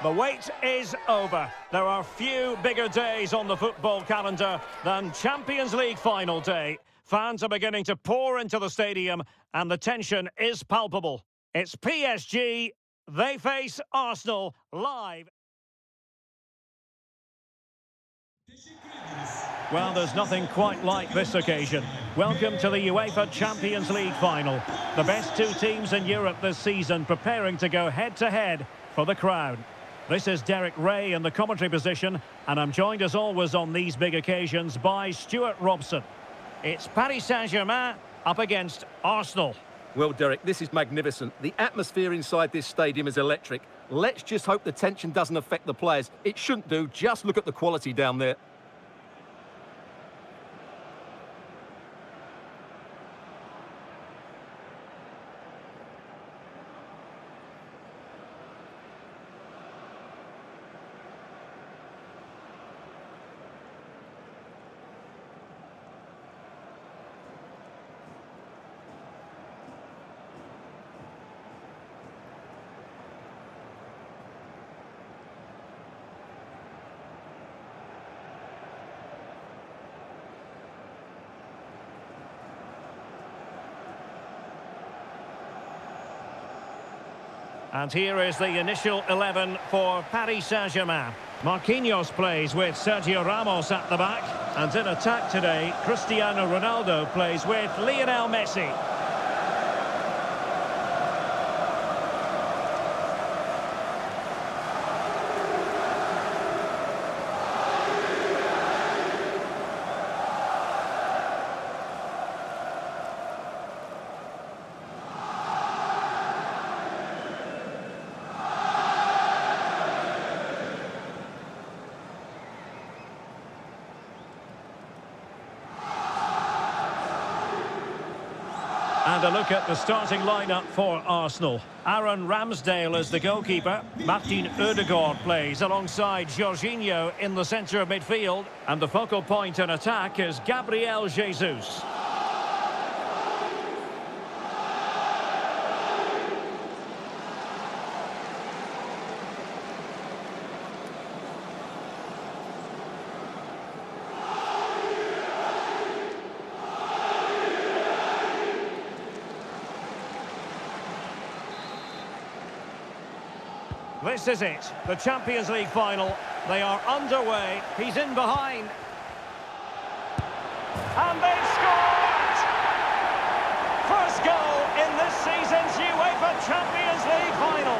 The wait is over. There are few bigger days on the football calendar than Champions League final day. Fans are beginning to pour into the stadium and the tension is palpable. It's PSG. They face Arsenal live. Well, there's nothing quite like this occasion. Welcome to the UEFA Champions League final. The best two teams in Europe this season preparing to go head-to-head -head for the crown. This is Derek Ray in the commentary position, and I'm joined as always on these big occasions by Stuart Robson. It's Paris Saint-Germain up against Arsenal. Well, Derek, this is magnificent. The atmosphere inside this stadium is electric. Let's just hope the tension doesn't affect the players. It shouldn't do. Just look at the quality down there. And here is the initial 11 for Paris Saint-Germain. Marquinhos plays with Sergio Ramos at the back. And in attack today, Cristiano Ronaldo plays with Lionel Messi. And a look at the starting lineup for Arsenal. Aaron Ramsdale is the goalkeeper. Martin Odegaard plays alongside Jorginho in the centre of midfield. And the focal point in attack is Gabriel Jesus. This is it, the Champions League final. They are underway. He's in behind. And they've scored! First goal in this season's UEFA Champions League final.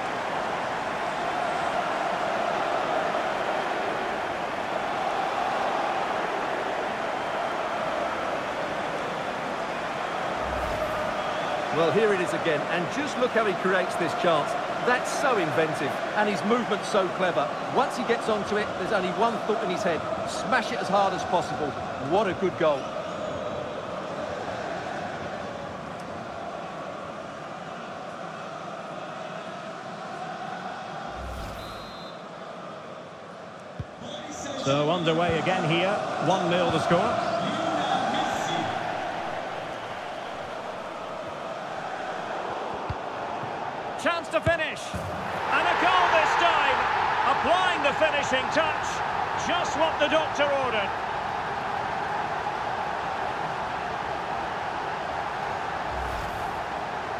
Well, here it is again, and just look how he creates this chance. That's so inventive, and his movement's so clever. Once he gets onto it, there's only one thought in his head. Smash it as hard as possible. What a good goal. So underway again here. 1-0 the score. Chance to finish. And a goal this time. Applying the finishing touch. Just what the doctor ordered.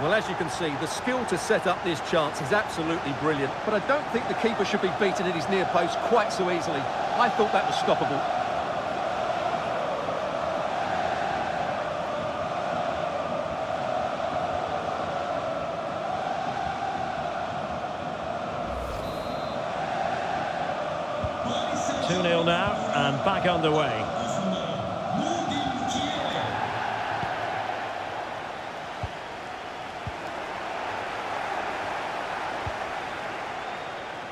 Well, as you can see, the skill to set up this chance is absolutely brilliant. But I don't think the keeper should be beaten in his near post quite so easily. I thought that was stoppable. and back underway.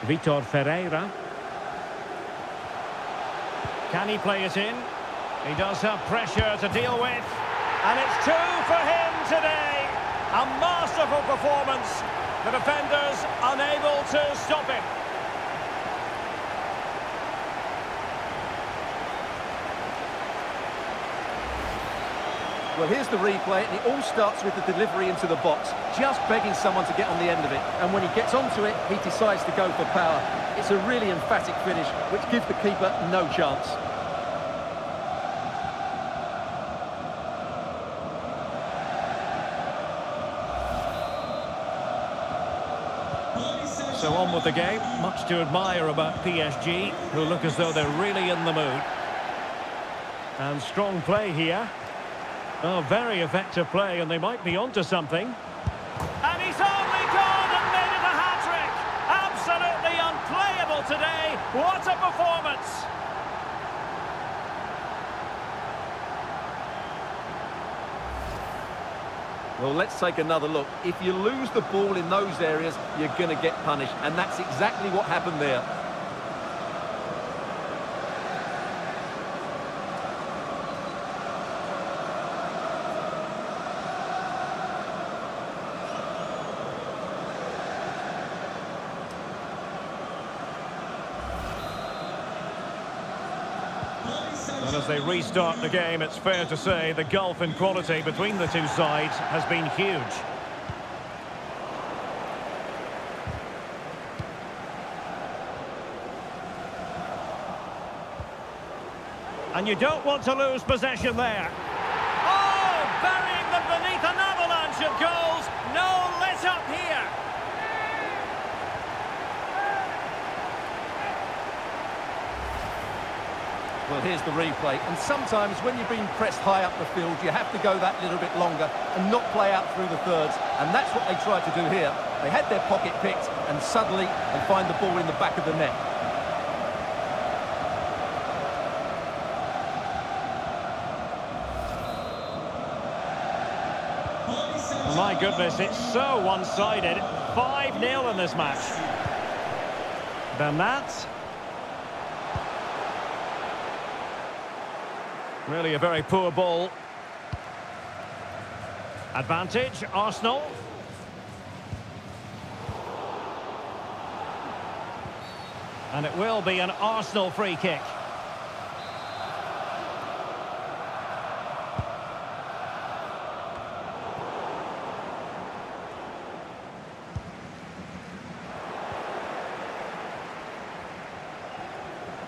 Vitor Ferreira. Can he play it in? He does have pressure to deal with. And it's two for him today. A masterful performance. The defenders unable to stop him. Well, here's the replay, and it all starts with the delivery into the box, just begging someone to get on the end of it. And when he gets onto it, he decides to go for power. It's a really emphatic finish, which gives the keeper no chance. So on with the game. Much to admire about PSG, who look as though they're really in the mood. And strong play here. Oh, very effective play, and they might be onto something. And he's only gone and made it a hat-trick! Absolutely unplayable today. What a performance! Well, let's take another look. If you lose the ball in those areas, you're going to get punished. And that's exactly what happened there. As they restart the game, it's fair to say the gulf in quality between the two sides has been huge. And you don't want to lose possession there. Oh, burying them beneath an avalanche of goals. No let up here. Well, here's the replay. And sometimes when you're being pressed high up the field, you have to go that little bit longer and not play out through the thirds. And that's what they tried to do here. They had their pocket picked, and suddenly they find the ball in the back of the net. My goodness, it's so one-sided. 5-0 in this match. Bernat. Really a very poor ball. Advantage, Arsenal. And it will be an Arsenal free kick.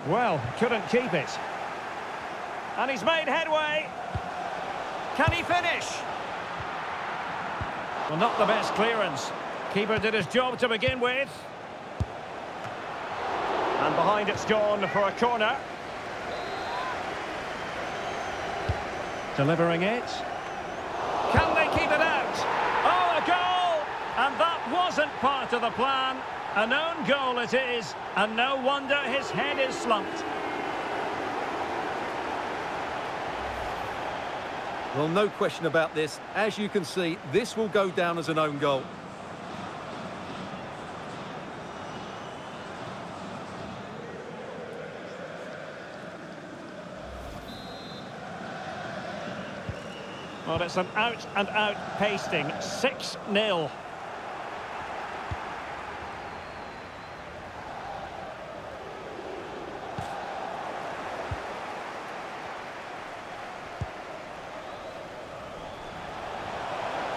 Well, couldn't keep it. And he's made headway. Can he finish? Well, not the best clearance. Keeper did his job to begin with. And behind it's gone for a corner. Delivering it. Can they keep it out? Oh, a goal! And that wasn't part of the plan. A known goal it is, and no wonder his head is slumped. Well, no question about this. As you can see, this will go down as an own goal. Well, it's an out-and-out pasting. 6-0.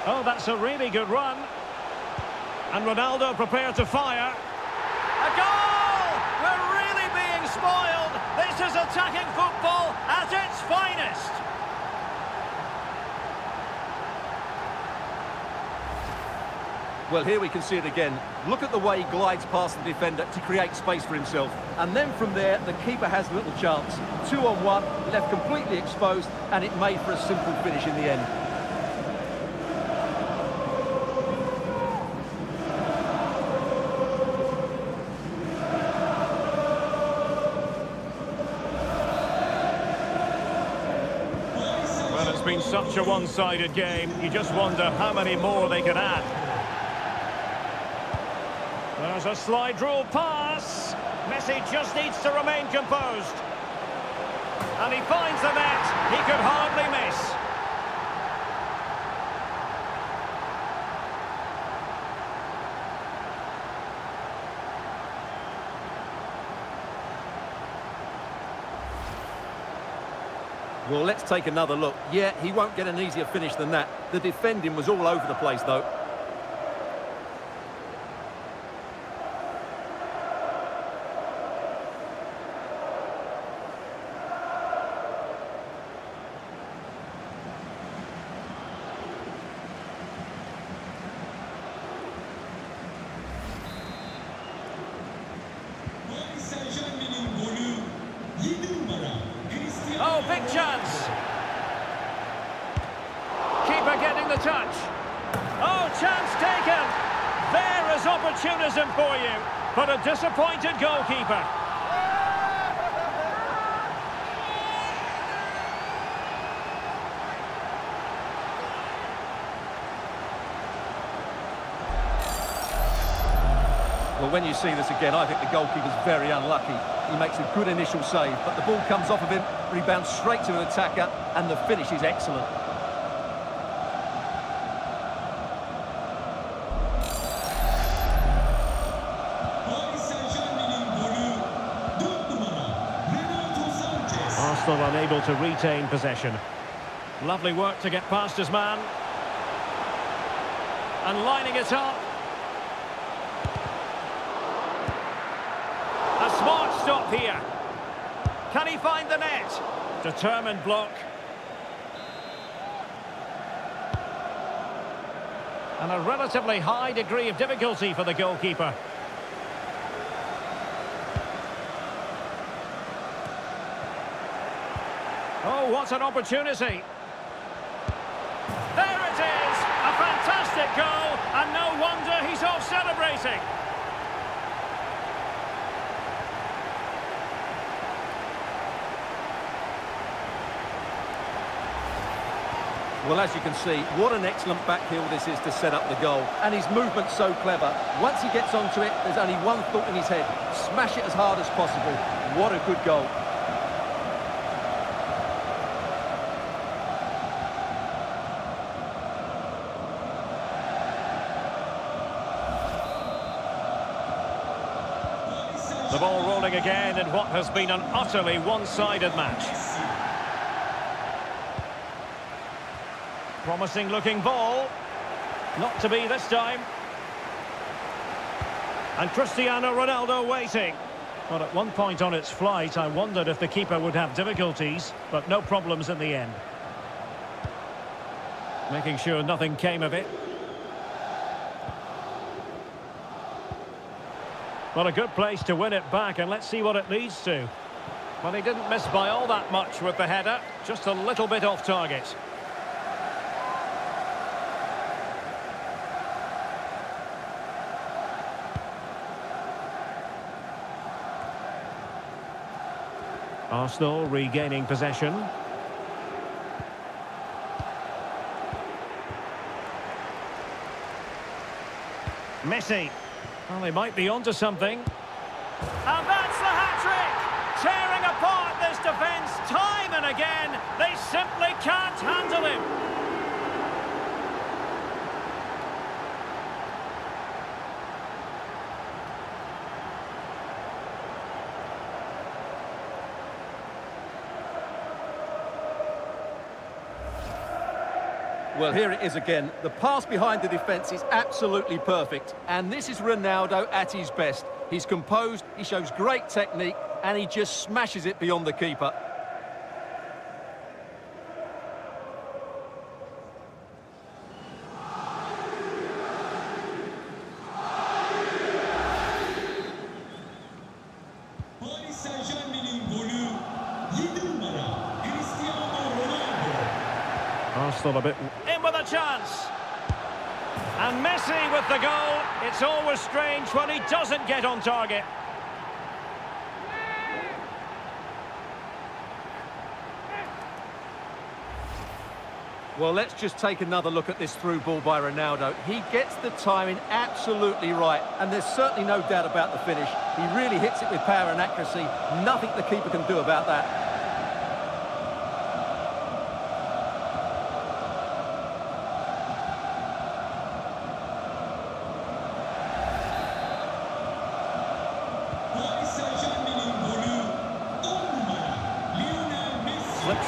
Oh, that's a really good run. And Ronaldo prepared to fire. A goal! We're really being spoiled. This is attacking football at its finest. Well, here we can see it again. Look at the way he glides past the defender to create space for himself. And then from there, the keeper has little chance. Two on one, left completely exposed, and it made for a simple finish in the end. Such a one-sided game. You just wonder how many more they can add. There's a slide rule pass. Messi just needs to remain composed. And he finds the net. He could hardly miss. Well, let's take another look. Yeah, he won't get an easier finish than that. The defending was all over the place, though. Oh, big chance. Keeper getting the touch. Oh, chance taken. There is opportunism for you, but a disappointed goalkeeper. Well, when you see this again, I think the goalkeeper's very unlucky. He makes a good initial save, but the ball comes off of him, rebounds straight to an attacker, and the finish is excellent. Arsenal unable to retain possession. Lovely work to get past his man. And lining it up. A smart stop here. Can he find the net? Determined block. And a relatively high degree of difficulty for the goalkeeper. Oh, what an opportunity. There it is! A fantastic goal, and no wonder he's off celebrating. Well, as you can see, what an excellent backheel this is to set up the goal. And his movement's so clever. Once he gets onto it, there's only one thought in his head. Smash it as hard as possible. What a good goal. The ball rolling again in what has been an utterly one-sided match. Promising looking ball. Not to be this time. And Cristiano Ronaldo waiting. But at one point on its flight, I wondered if the keeper would have difficulties, but no problems in the end. Making sure nothing came of it. Well, a good place to win it back, and let's see what it leads to. Well, he didn't miss by all that much with the header, just a little bit off target. Arsenal regaining possession. Messi. Well, they might be onto something. And that's the hat-trick! Tearing apart this defence time and again. They simply can't handle him. Well, here it is again. The pass behind the defence is absolutely perfect. And this is Ronaldo at his best. He's composed, he shows great technique, and he just smashes it beyond the keeper. Paris Saint-Germain'in golü 7 numara Cristiano Ronaldo. Arsenal a bit in with a chance. And Messi with the goal. It's always strange when he doesn't get on target. Well, let's just take another look at this through ball by Ronaldo. He gets the timing absolutely right, and there's certainly no doubt about the finish. He really hits it with power and accuracy. Nothing the keeper can do about that.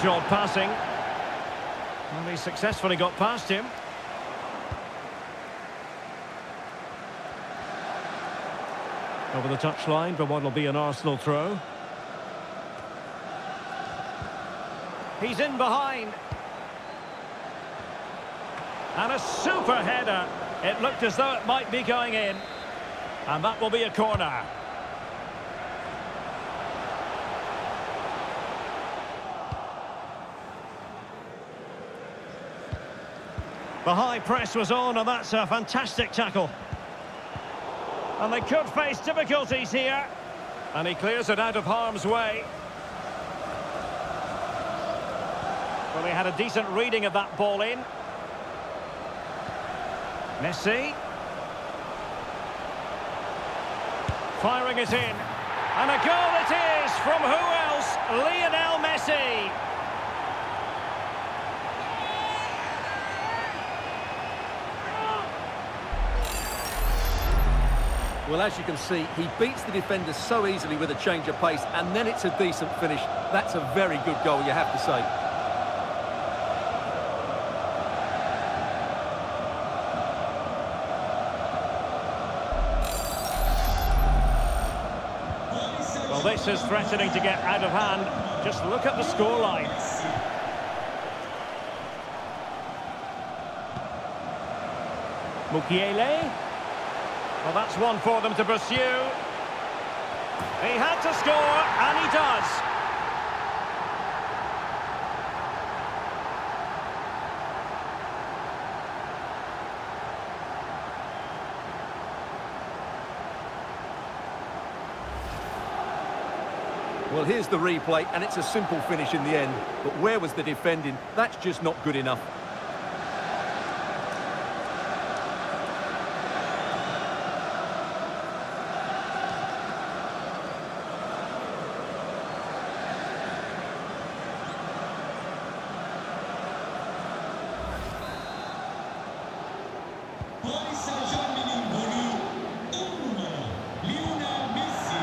Paris Saint-Germain'in golü 10 numara Lionel Messi. Slipshod passing. And he successfully got past him. Over the touchline for what will be an Arsenal throw. He's in behind. And a super header. It looked as though it might be going in. And that will be a corner. The high press was on, and that's a fantastic tackle. And they could face difficulties here. And he clears it out of harm's way. Well, he had a decent reading of that ball in. Messi. Firing it in. And a goal it is from who else? Lionel Messi. Well, as you can see, he beats the defender so easily with a change of pace, and then it's a decent finish. That's a very good goal, you have to say. Well, this is threatening to get out of hand. Just look at the scoreline. Mukiele. Well, that's one for them to pursue. He had to score, and he does. Well, here's the replay, and it's a simple finish in the end. But where was the defending? That's just not good enough. Paris Saint-Germain'in golü 10 numara Lionel Messi.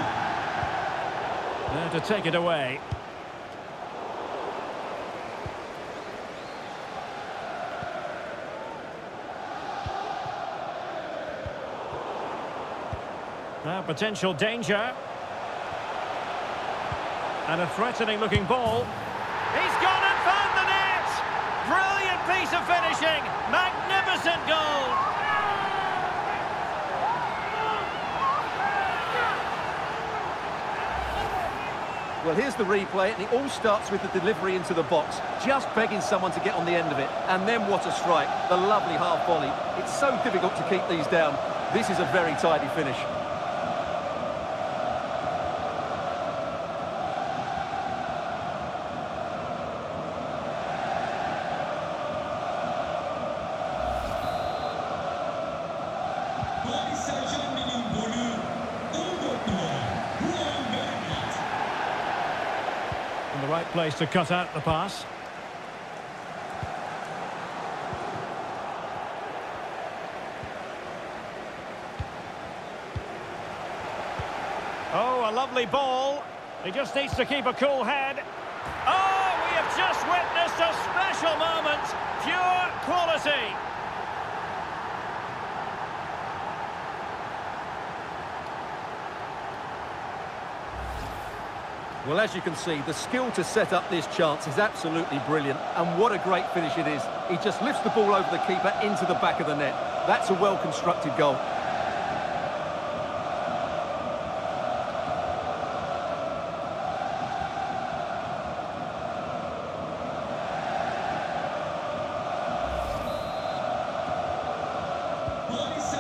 There to take it away. Now potential danger. And a threatening looking ball. He's gone and found the net! Brilliant piece of finishing! Magnificent goal! Well, here's the replay, and it all starts with the delivery into the box, just begging someone to get on the end of it. And then what a strike, the lovely half volley. It's so difficult to keep these down. This is a very tidy finish. Paris Saint-Germain'in golü 14 numara Juan Bernat. In the right place to cut out the pass. Oh, a lovely ball. He just needs to keep a cool head. Oh, we have just witnessed a special moment. Pure quality. Well, as you can see, the skill to set up this chance is absolutely brilliant. And what a great finish it is. He just lifts the ball over the keeper into the back of the net. That's a well-constructed goal.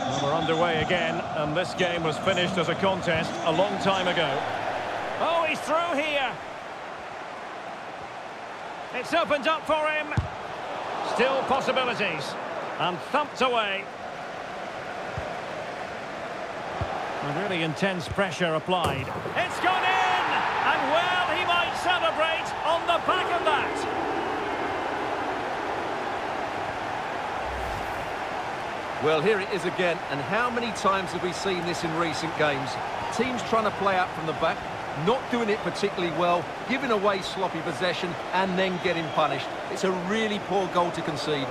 Well, we're underway again, and this game was finished as a contest a long time ago. Oh, he's through here. It's opened up for him. Still possibilities. And thumped away. Really intense pressure applied. It's gone in! And well, he might celebrate on the back of that. Well, here it is again, and how many times have we seen this in recent games? Teams trying to play out from the back, not doing it particularly well, giving away sloppy possession and then getting punished. It's a really poor goal to concede.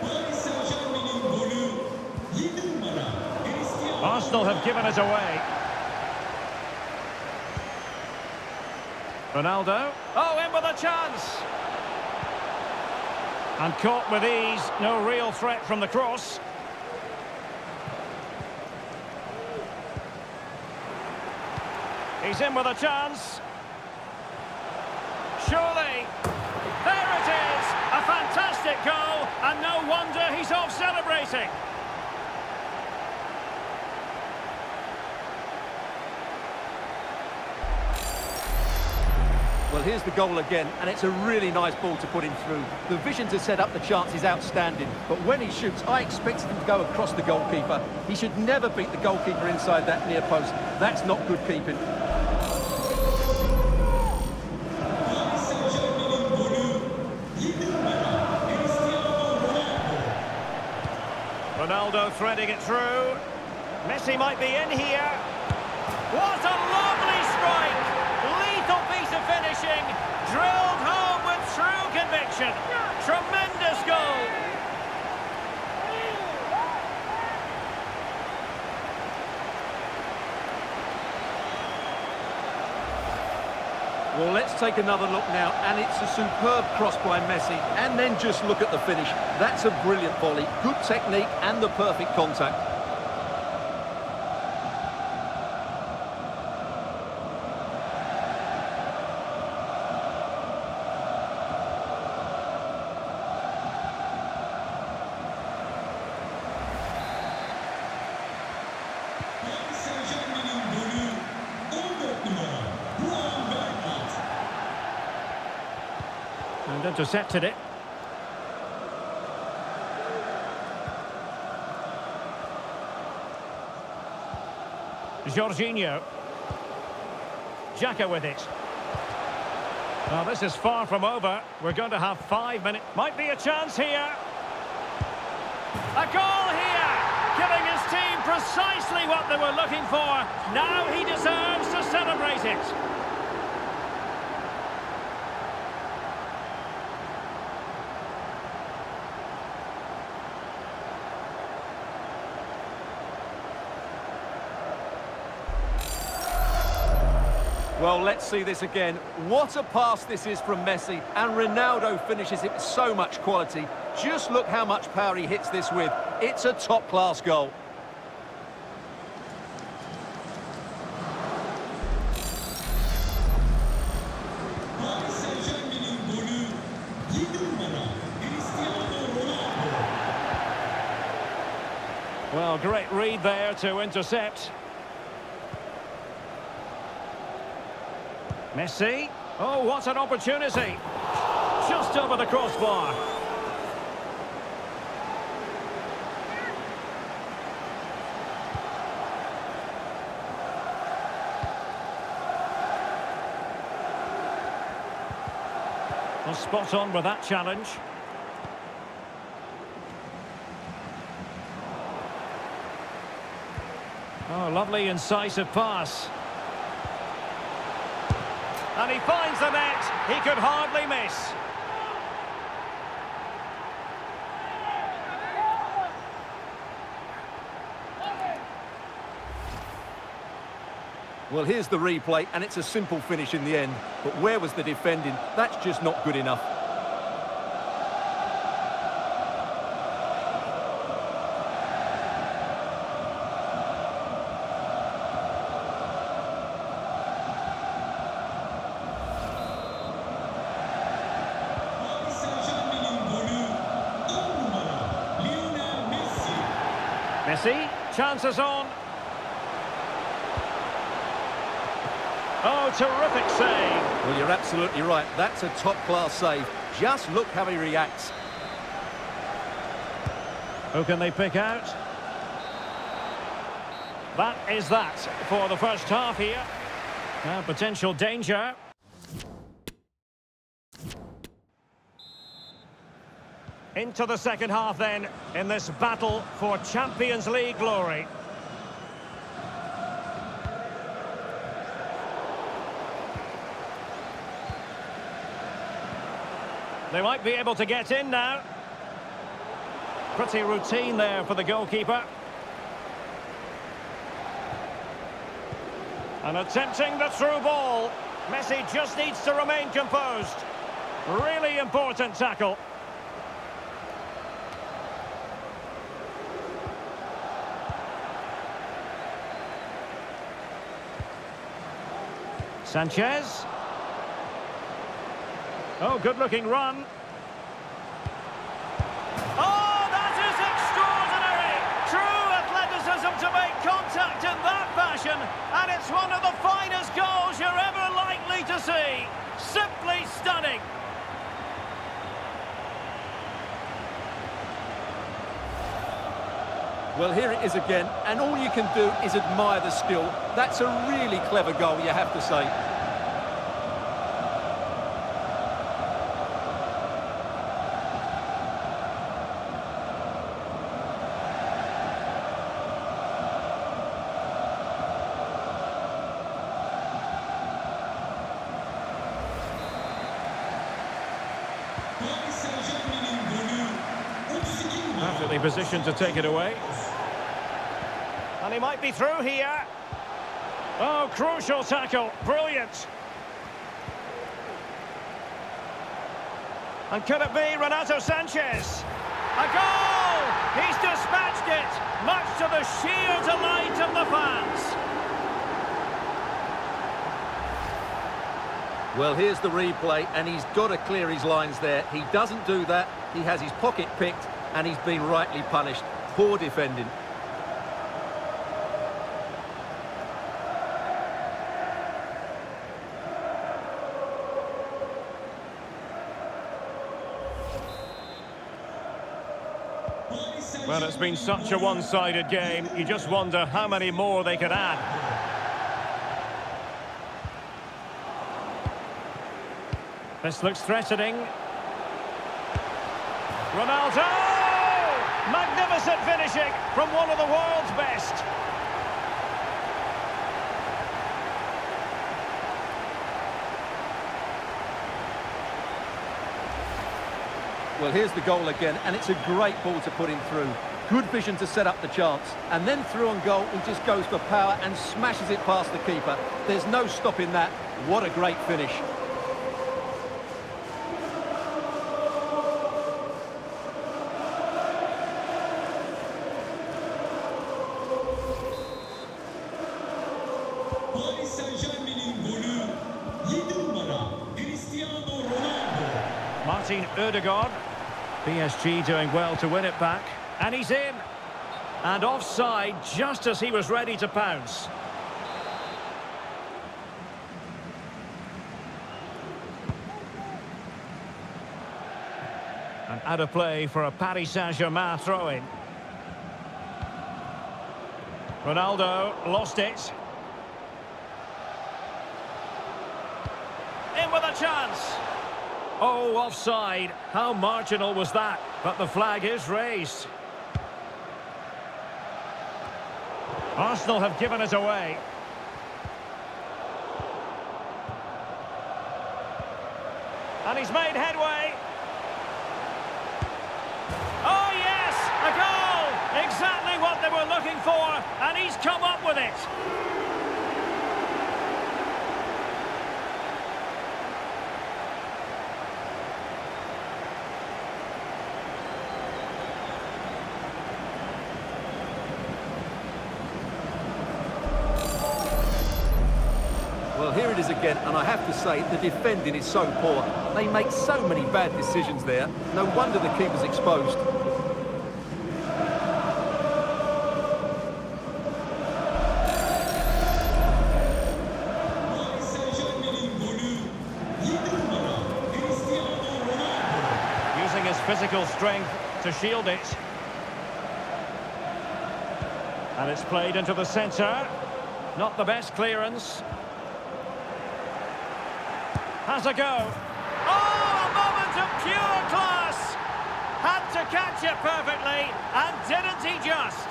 Paris Saint-Germain'in golü 7 numara Cristiano Arsenal have given it away. Ronaldo. Oh, in with a chance. And caught with ease. No real threat from the cross. He's in with a chance. Surely. There it is. A fantastic goal. And no wonder he's off celebrating. Well, here's the goal again, and it's a really nice ball to put him through. The vision to set up the chance is outstanding, but when he shoots, I expected him to go across the goalkeeper. He should never beat the goalkeeper inside that near post. That's not good keeping. Paris Saint-Germain'in golü 7 numara Cristiano Ronaldo Ronaldo threading it through. Messi might be in here. What a lovely strike! Lethal piece of finishing. Drilled home with true conviction. Tremendous goal. Well, let's take another look now, and it's a superb cross by Messi. And then just look at the finish. That's a brilliant volley. Good technique and the perfect contact. Intercepted it. Jorginho. Xhaka with it. Well, this is far from over. We're going to have five minutes. Might be a chance here. A goal here! Giving his team precisely what they were looking for. Now he deserves to celebrate it. Well, let's see this again. What a pass this is from Messi, and Ronaldo finishes it with so much quality. Just look how much power he hits this with. It's a top-class goal. Paris Saint-Germain'in golü 7 numara Cristiano Ronaldo Well, great read there to intercept. Messi. Oh, what an opportunity. Just over the crossbar. Well, spot on with that challenge. Oh, lovely incisive pass. And he finds the net. He could hardly miss. Well, here's the replay, and it's a simple finish in the end. But where was the defending? That's just not good enough. Paris Saint-Germain'in golü 10 numara Lionel Messi Messi, chances on. Oh, terrific save. Well, you're absolutely right. That's a top-class save. Just look how he reacts. Who can they pick out? That is that for the first half here. Now, potential danger. Into the second half then, in this battle for Champions League glory. They might be able to get in now. Pretty routine there for the goalkeeper. And attempting the through ball. Messi just needs to remain composed. Really important tackle. Sanches. Oh, good-looking run. Oh, that is extraordinary! True athleticism to make contact in that fashion, and it's one of the finest goals you're ever likely to see. Simply stunning. Well, here it is again, and all you can do is admire the skill. That's a really clever goal, you have to say. Perfectly positioned to take it away. And he might be through here. Oh, crucial tackle. Brilliant. And could it be Renato Sanches? A goal! He's dispatched it, much to the sheer delight of the fans. Well, here's the replay, and he's got to clear his lines there. He doesn't do that. He has his pocket picked, and he's been rightly punished. Poor defending. Well, it's been such a one-sided game. You just wonder how many more they could add. This looks threatening. Ronaldo! Finishing from one of the world's best. Well, here's the goal again, and it's a great ball to put him through. Good vision to set up the chance. And then through on goal, he just goes for power and smashes it past the keeper. There's no stopping that. What a great finish. Odegaard. PSG doing well to win it back. And he's in. And offside just as he was ready to pounce. And out of play for a Paris Saint-Germain throw-in. Ronaldo lost it. In with a chance. Oh, offside. How marginal was that? But the flag is raised. Arsenal have given it away. And he's made headway. Oh, yes! A goal! Exactly what they were looking for, and he's come up with it. Well, here it is again, and I have to say, the defending is so poor. They make so many bad decisions there. No wonder the keeper's exposed. Paris Saint-Germain'in golü 7 numara Cristiano Ronaldo. Using his physical strength to shield it. And it's played into the centre. Not the best clearance. Has a go. Oh, a moment of pure class! Had read you perfectly, and didn't he just?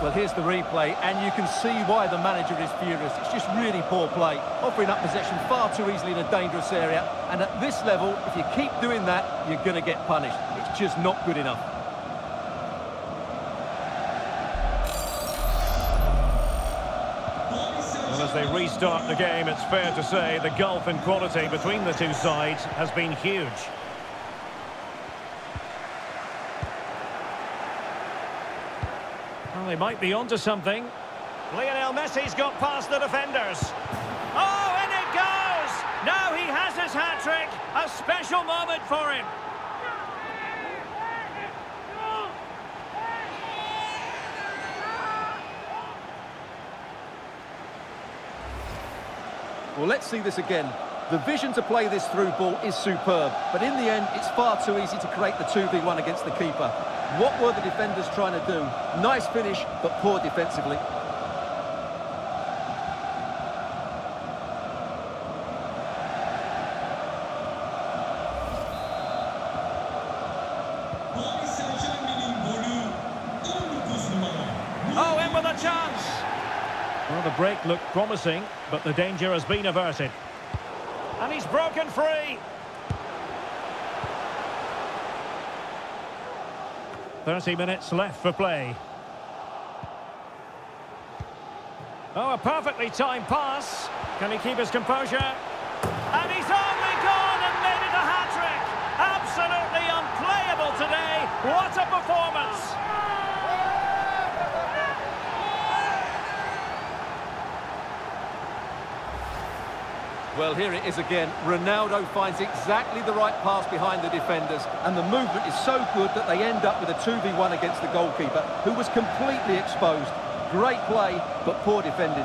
Well, here's the replay, and you can see why the manager is furious. It's just really poor play, offering up possession far too easily in a dangerous area. And at this level, if you keep doing that, you're going to get punished. It's just not good enough. Well, as they restart the game, it's fair to say the gulf in quality between the two sides has been huge. Well, they might be onto something. Lionel Messi's got past the defenders. Oh, and it goes! Now he has his hat-trick. A special moment for him. Well, let's see this again. The vision to play this through ball is superb, but in the end, it's far too easy to create the 2v1 against the keeper. What were the defenders trying to do? Nice finish, but poor defensively. Paris Saint-Germain'in golü 19 numara. Oh, in with a chance. Well, the break looked promising, but the danger has been averted. And he's broken free. Thirty minutes left for play. Oh, a perfectly timed pass. Can he keep his composure? And he's only gone and made it a hat-trick. Absolutely unplayable today. What a performance. Well, here it is again. Ronaldo finds exactly the right pass behind the defenders, and the movement is so good that they end up with a 2v1 against the goalkeeper, who was completely exposed. Great play, but poor defending.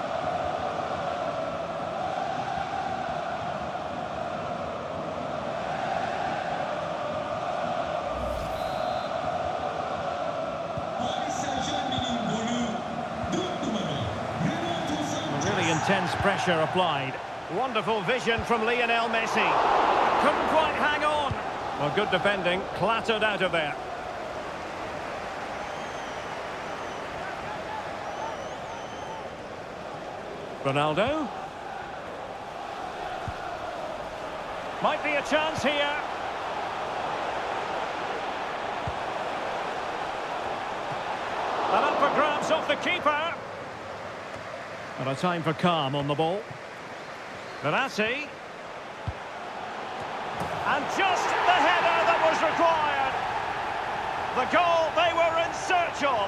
Paris Saint-Germain'in golü 4 numara. Renato Sanches. Really intense pressure applied. Wonderful vision from Lionel Messi. Couldn't quite hang on. Well, good defending, clattered out of there. Ronaldo. Might be a chance here. And up for grabs off the keeper. And a time for calm on the ball. Verratti. And just the header that was required. The goal they were in search of.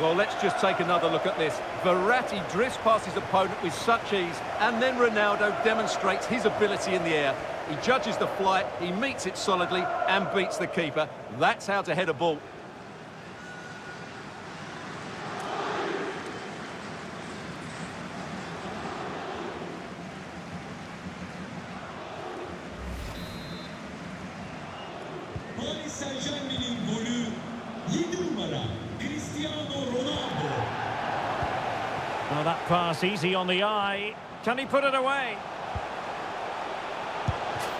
Well, let's just take another look at this. Verratti drifts past his opponent with such ease, and then Ronaldo demonstrates his ability in the air. He judges the flight, he meets it solidly, and beats the keeper. That's how to head a ball. Paris Saint-Germain'in golü 7 numara. Cristiano Ronaldo. Well, that pass easy on the eye. Can he put it away?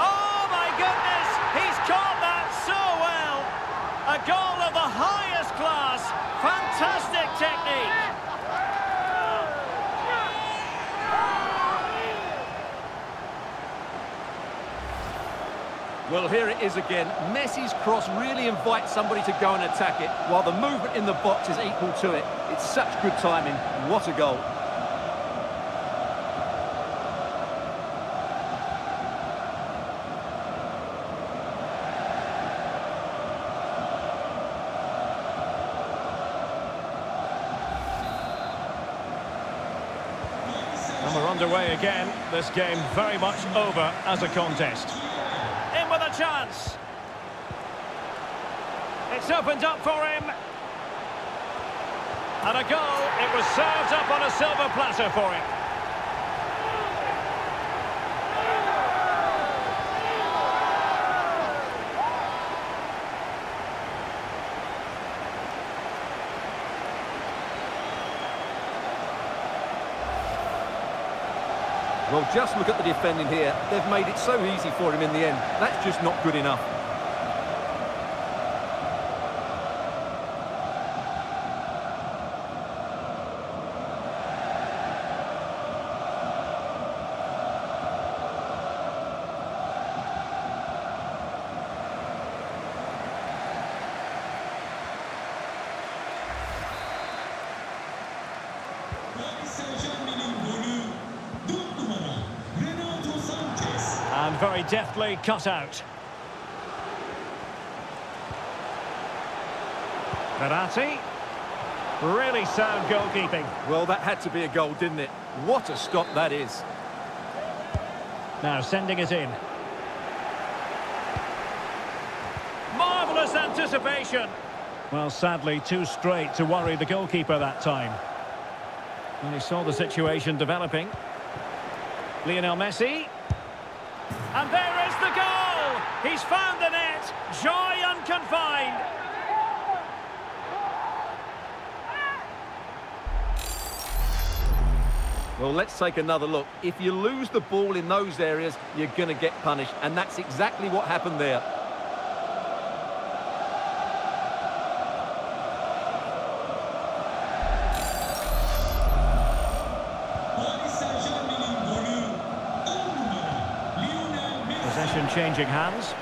Oh, my goodness! He's caught that so well! A goal of the highest class. Fantastic technique. Well, here it is again. Messi's cross really invites somebody to go and attack it, while the movement in the box is equal to it. It's such good timing. What a goal. Again. This game very much over as a contest. In with a chance. It's opened up for him. And a goal. It was served up on a silver platter for him. Well, just look at the defending here. They've made it so easy for him in the end. That's just not good enough. Paris Saint-Germain'in golü 4 numara Renato Sanches. And very deftly cut out. Verratti. Really sound goalkeeping. Well, that had to be a goal, didn't it? What a stop that is. Now sending it in. Marvellous anticipation. Well, sadly, too straight to worry the goalkeeper that time. And he saw the situation developing. Lionel Messi. And there is the goal! He's found the net. Joy unconfined. Well, let's take another look. If you lose the ball in those areas, you're going to get punished. And that's exactly what happened there. Changing hands.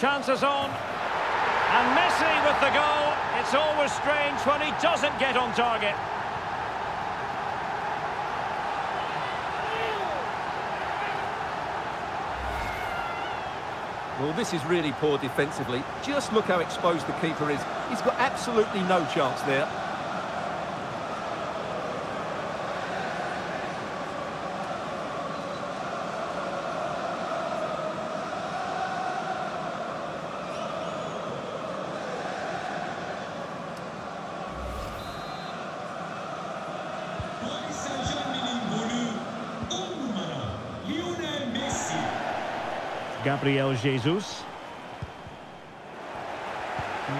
Chances on. And Messi with the goal. It's always strange when he doesn't get on target. Well, this is really poor defensively. Just look how exposed the keeper is. He's got absolutely no chance there. Gabriel Jesus.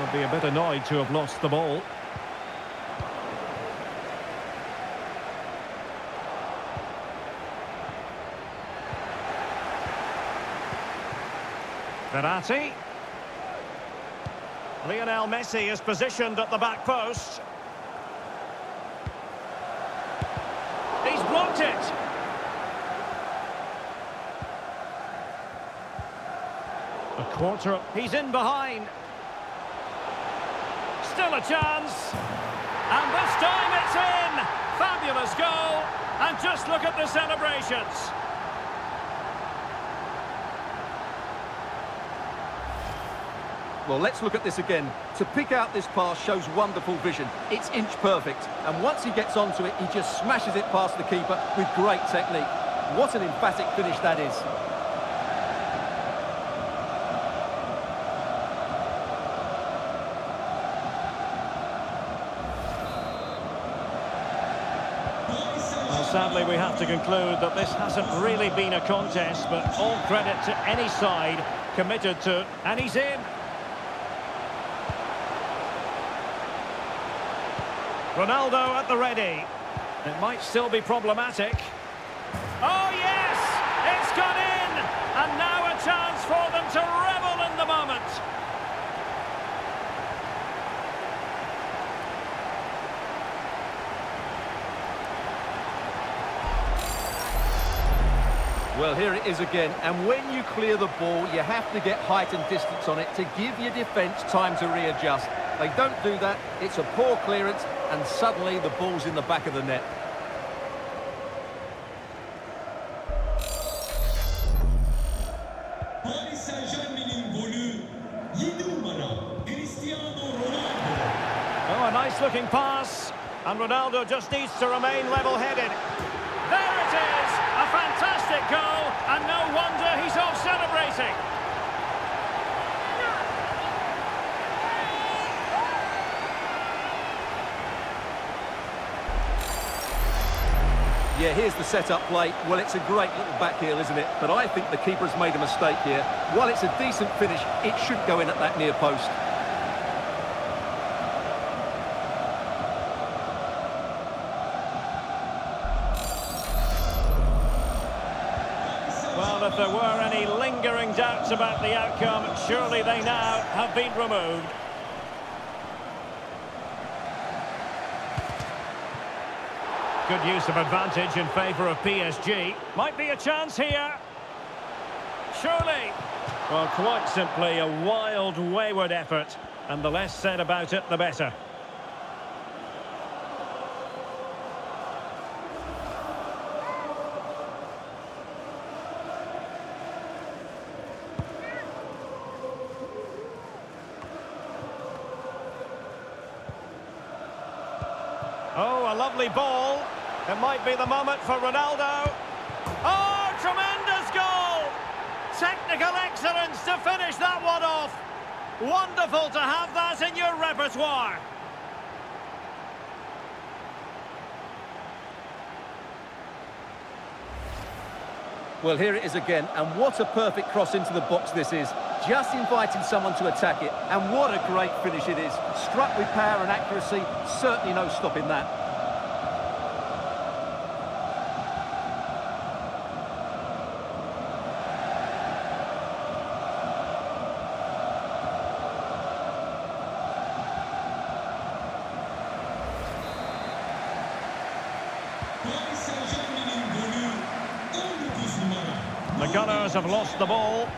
would be a bit annoyed to have lost the ball. Verratti. Lionel Messi is positioned at the back post. He's blocked it. Quarter. Up. He's in behind. Still a chance. And this time it's in. Fabulous goal. And just look at the celebrations. Well, let's look at this again. To pick out this pass shows wonderful vision. It's inch perfect. And once he gets onto it, he just smashes it past the keeper with great technique. What an emphatic finish that is. Paris Saint-Germain. Well, sadly, we have to conclude that this hasn't really been a contest, but all credit to any side committed to, and he's in. Ronaldo at the ready. It might still be problematic. Oh, yes! It's gone in! And now a chance for them to revel in the moment. Well, here it is again. And when you clear the ball, you have to get height and distance on it to give your defence time to readjust. They don't do that. It's a poor clearance, and suddenly the ball's in the back of the net. Paris Saint-Germain'in golü 7 numara Cristiano Ronaldo. Oh, a nice-looking pass. And Ronaldo just needs to remain level-headed. There it is! A fantastic goal, and no wonder he's off Yeah, here's the set-up play. Well, it's a great little back heel, isn't it? But I think the keeper's made a mistake here. While it's a decent finish, it should go in at that near post. Doubts about the outcome, surely they now have been removed. Good use of advantage in favour of PSG. Might be a chance here. Surely. Well, quite simply a wild, wayward effort. And the less said about it, the better. Lovely ball. It might be the moment for Ronaldo. Oh, tremendous goal! Technical excellence to finish that one off. Wonderful to have that in your repertoire. Well, here it is again, and what a perfect cross into the box this is. Just inviting someone to attack it, and what a great finish it is. Struck with power and accuracy, certainly no stopping that. Have lost the ball.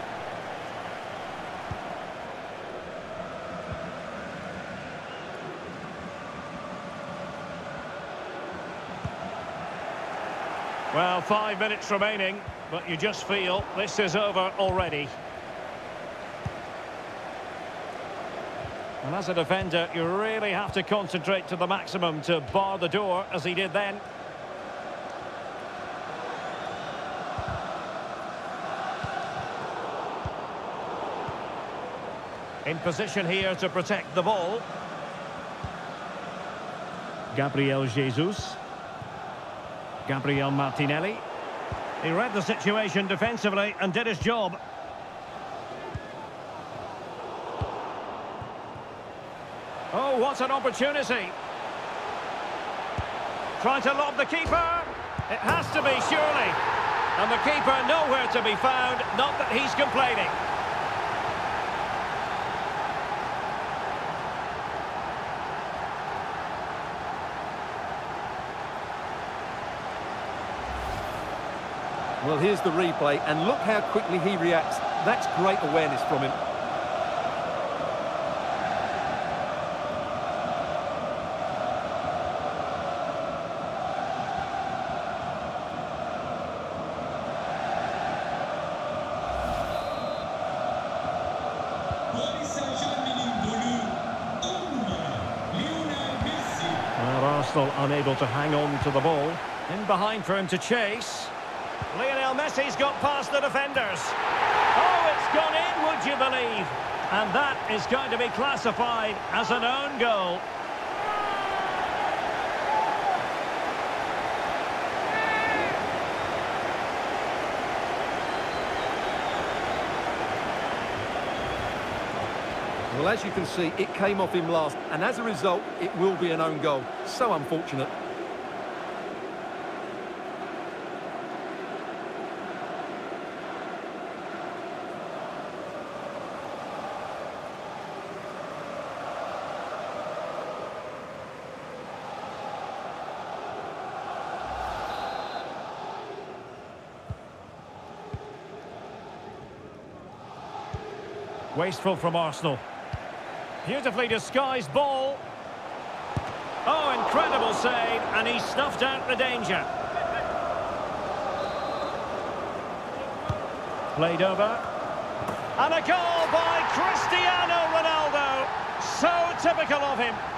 Well, five minutes remaining, but you just feel this is over already. And as a defender, you really have to concentrate to the maximum to bar the door, as he did then. In position here to protect the ball. Gabriel Jesus. Gabriel Martinelli. He read the situation defensively and did his job. Oh, what an opportunity. Trying to lob the keeper. It has to be, surely. And the keeper nowhere to be found, not that he's complaining. Well, here's the replay, and look how quickly he reacts. That's great awareness from him. Paris Saint-Germain'in golü 10 numara. Lionel Messi. Well, Arsenal unable to hang on to the ball. In behind for him to chase. Lionel Messi's got past the defenders. Oh, it's gone in, would you believe? And that is going to be classified as an own goal. Well, as you can see, it came off him last, and as a result, it will be an own goal. So unfortunate. Wasteful from Arsenal. Beautifully disguised ball. Oh, incredible save, and he snuffed out the danger. Played over. And a goal by Cristiano Ronaldo. So typical of him.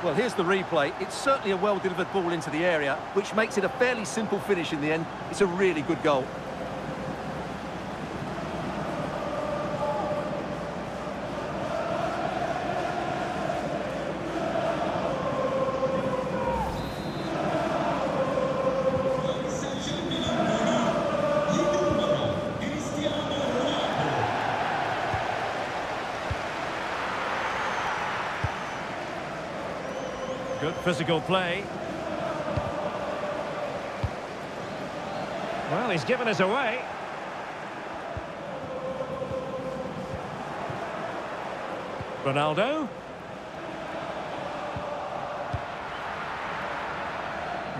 Well, here's the replay. It's certainly a well-delivered ball into the area, which makes it a fairly simple finish in the end. It's a really good goal. physical play. Well, he's given us away. Ronaldo.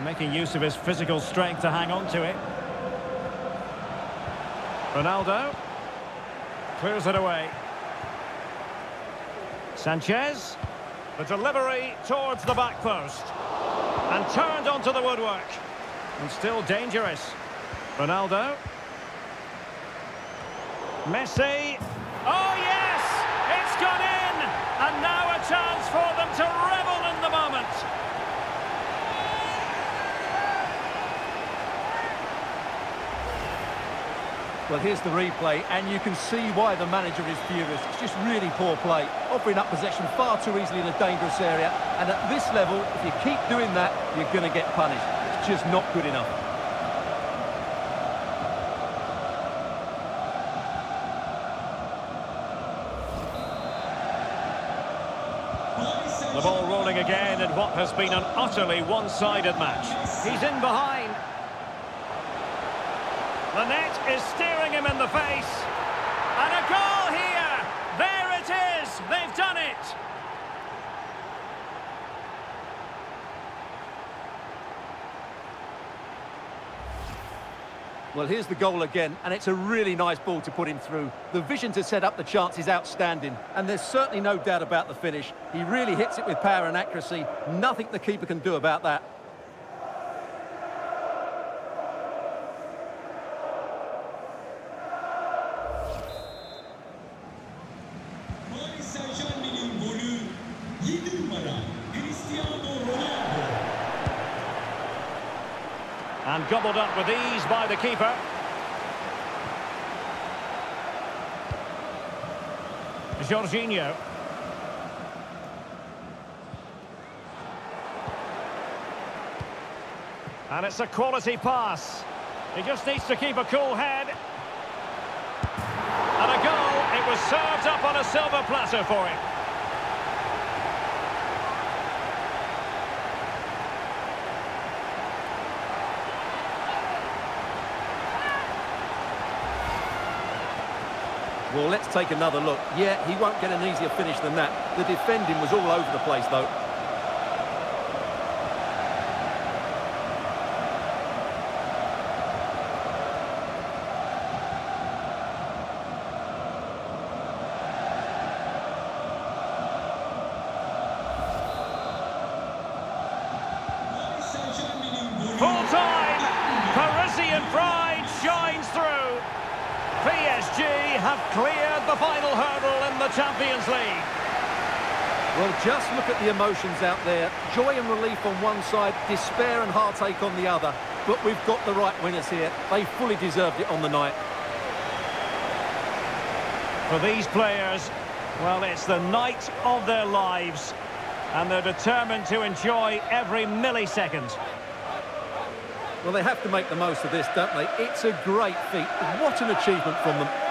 Making use of his physical strength to hang on to it. Ronaldo. Clears it away. Sanches. The delivery towards the back post. And turned onto the woodwork. And still dangerous. Ronaldo. Messi. Oh, yes! It's gone in! And now a chance for them to revel in the moment. Well, here's the replay, and you can see why the manager is furious. It's just really poor play, offering up possession far too easily in a dangerous area. And at this level, if you keep doing that, you're going to get punished. It's just not good enough. The ball rolling again in what has been an utterly one-sided match. He's in behind. The net is staring him in the face. And a goal here! There it is! They've done it! Well, here's the goal again, and it's a really nice ball to put him through. The vision to set up the chance is outstanding, and there's certainly no doubt about the finish. He really hits it with power and accuracy. Nothing the keeper can do about that. Paris Saint-Germain'in golü 7 numara Cristiano Ronaldo. And gobbled up with ease by the keeper. Jorginho. And it's a quality pass. He just needs to keep a cool head. And a goal. It was served up on a silver platter for him. Well, let's take another look. Yeah, he won't get an easier finish than that. The defending was all over the place, though. The emotions out there. Joy and relief on one side, despair and heartache on the other. But we've got the right winners here. They fully deserved it on the night. For these players, well, it's the night of their lives. And they're determined to enjoy every millisecond. Well, they have to make the most of this, don't they? It's a great feat. What an achievement from them.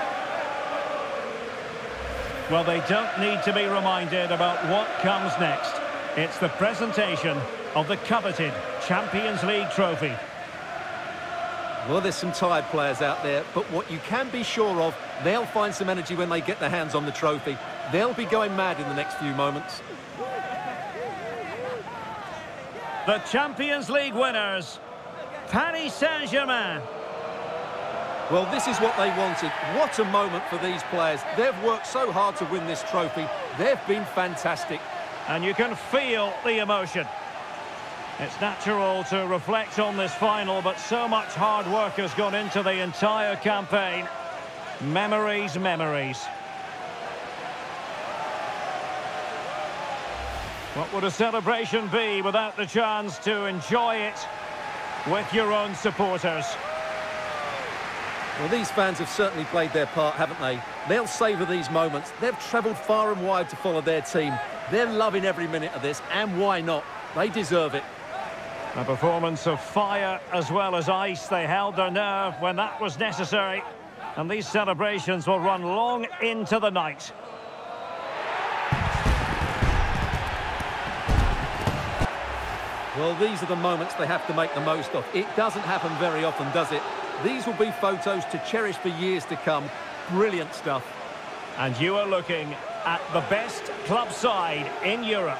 Well, they don't need to be reminded about what comes next. It's the presentation of the coveted Champions League trophy. Well, there's some tired players out there, but what you can be sure of, they'll find some energy when they get their hands on the trophy. They'll be going mad in the next few moments. The Champions League winners, Paris Saint-Germain. Well, this is what they wanted. What a moment for these players. They've worked so hard to win this trophy. They've been fantastic. And you can feel the emotion. It's natural to reflect on this final, but so much hard work has gone into the entire campaign. Memories, memories. What would a celebration be without the chance to enjoy it with your own supporters? Well, these fans have certainly played their part, haven't they? They'll savour these moments. They've travelled far and wide to follow their team. They're loving every minute of this, and why not? They deserve it. A performance of fire as well as ice. They held their nerve when that was necessary. And these celebrations will run long into the night. Well, these are the moments they have to make the most of. It doesn't happen very often, does it? These will be photos to cherish for years to come. Brilliant stuff. And you are looking at the best club side in Europe.